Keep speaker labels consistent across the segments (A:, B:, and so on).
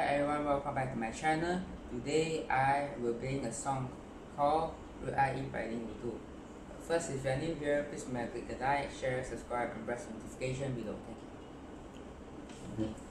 A: Hi everyone, welcome back to my channel. Today I will bring a song called Will I Eat by Ling Lidu. First, if you are new here, please remember to click the like, share, subscribe, and press the notification below. Thank you.
B: Mm -hmm.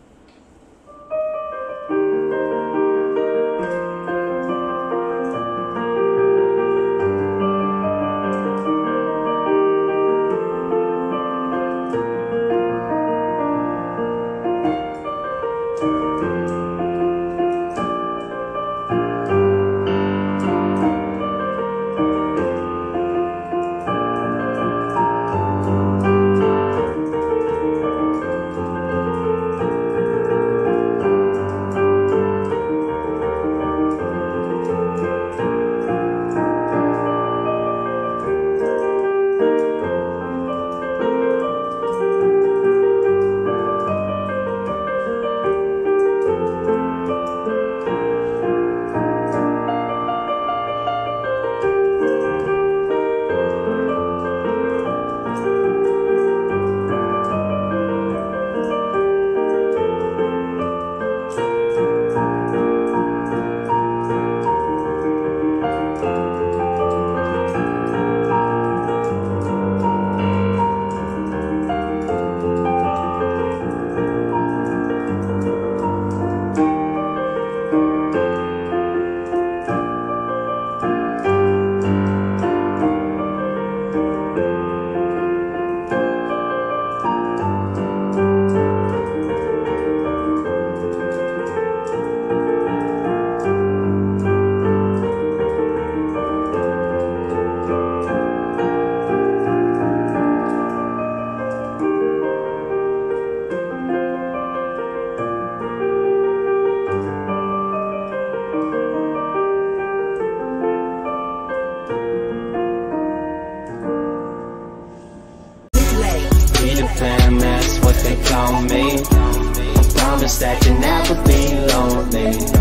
B: Peter call me. I promise that you'll never be lonely.